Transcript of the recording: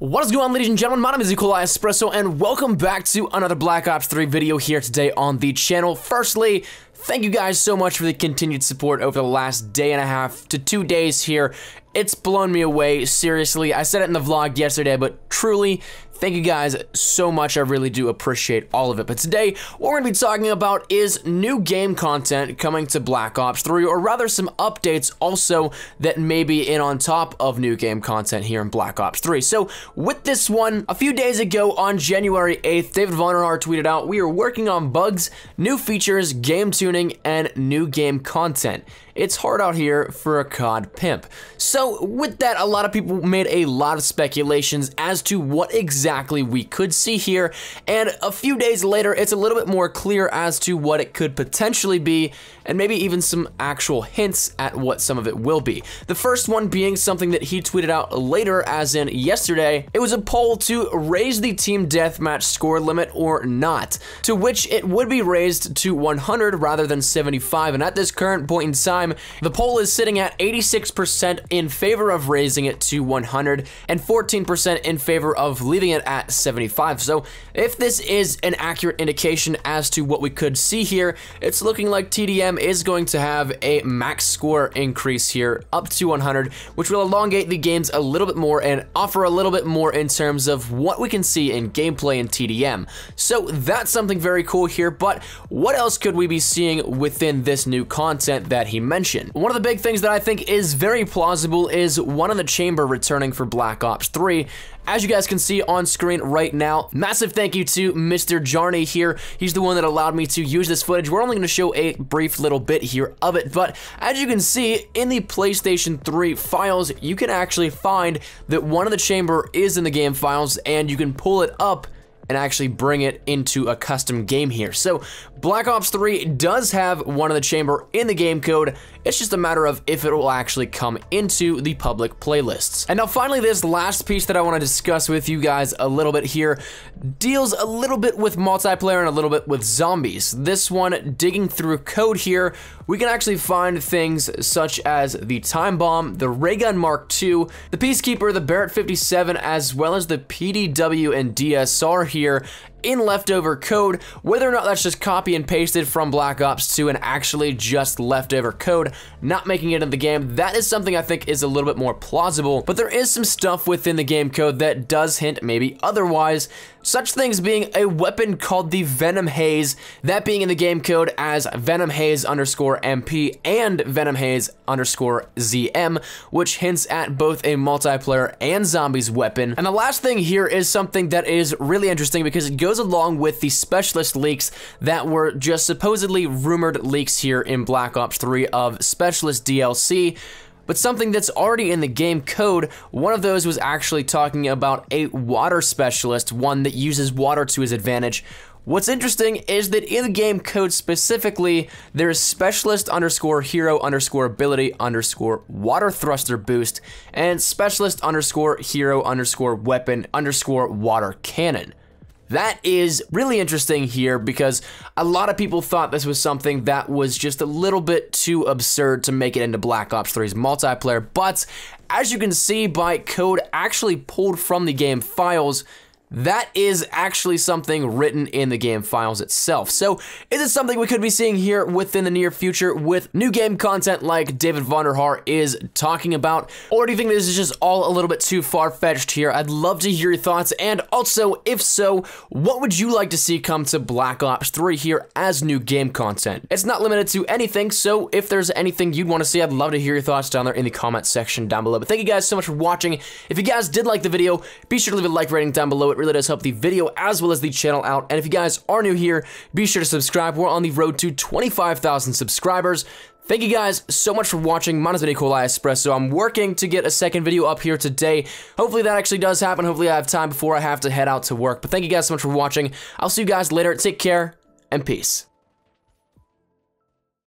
What is going on ladies and gentlemen, my name is eColi Espresso and welcome back to another Black Ops 3 video here today on the channel. Firstly, thank you guys so much for the continued support over the last day and a half to two days here. It's blown me away, seriously. I said it in the vlog yesterday, but truly, Thank you guys so much. I really do appreciate all of it. But today, what we're going to be talking about is new game content coming to Black Ops 3, or rather some updates also that may be in on top of new game content here in Black Ops 3. So with this one, a few days ago on January 8th, David Vonderhaar tweeted out, we are working on bugs, new features, game tuning, and new game content it's hard out here for a COD pimp. So with that, a lot of people made a lot of speculations as to what exactly we could see here, and a few days later, it's a little bit more clear as to what it could potentially be, and maybe even some actual hints at what some of it will be. The first one being something that he tweeted out later, as in yesterday, it was a poll to raise the team deathmatch score limit or not, to which it would be raised to 100 rather than 75, and at this current point in time, time. The poll is sitting at 86% in favor of raising it to 100 and 14% in favor of leaving it at 75. So if this is an accurate indication as to what we could see here, it's looking like TDM is going to have a max score increase here up to 100, which will elongate the games a little bit more and offer a little bit more in terms of what we can see in gameplay in TDM. So that's something very cool here, but what else could we be seeing within this new content that he? Mention. One of the big things that I think is very plausible is one in the chamber returning for Black Ops 3. As you guys can see on screen right now, massive thank you to Mr. JaRni here. He's the one that allowed me to use this footage. We're only going to show a brief little bit here of it, but as you can see in the PlayStation 3 files, you can actually find that one in the chamber is in the game files and you can pull it up and actually bring it into a custom game here. So Black Ops 3 does have one in the chamber in the game code. It's just a matter of if it will actually come into the public playlists. And now finally, this last piece that I want to discuss with you guys a little bit here deals a little bit with multiplayer and a little bit with zombies. This one, digging through code here, we can actually find things such as the Time Bomb, the Ray Gun Mark II, the Peacekeeper, the Barrett 57, as well as the PDW and DSR here here in leftover code. Whether or not that's just copy and pasted from Black Ops 2 and actually just leftover code, not making it in the game, that is something I think is a little bit more plausible. But there is some stuff within the game code that does hint maybe otherwise. Such things being a weapon called the Venom Haze, that being in the game code as Venom Haze underscore MP and Venom Haze underscore ZM, which hints at both a multiplayer and zombies weapon. And the last thing here is something that is really interesting because it goes along with the specialist leaks that were just supposedly rumored leaks here in Black Ops 3 of specialist DLC but something that's already in the game code. One of those was actually talking about a water specialist, one that uses water to his advantage. What's interesting is that in the game code specifically, there's specialist underscore hero underscore ability underscore water thruster boost and specialist underscore hero underscore weapon underscore water cannon. That is really interesting here because a lot of people thought this was something that was just a little bit too absurd to make it into Black Ops 3's multiplayer, but as you can see by code actually pulled from the game files, that is actually something written in the game files itself. So, is it something we could be seeing here within the near future with new game content like David Vonderhaar is talking about? Or do you think this is just all a little bit too far-fetched here? I'd love to hear your thoughts, and also, if so, what would you like to see come to Black Ops 3 here as new game content? It's not limited to anything, so if there's anything you'd want to see, I'd love to hear your thoughts down there in the comment section down below. But thank you guys so much for watching. If you guys did like the video, be sure to leave a like rating down below really does help the video as well as the channel out. And if you guys are new here, be sure to subscribe. We're on the road to 25,000 subscribers. Thank you guys so much for watching. My name is eColi Espresso. I'm working to get a second video up here today. Hopefully that actually does happen. Hopefully I have time before I have to head out to work. But thank you guys so much for watching. I'll see you guys later. Take care and peace.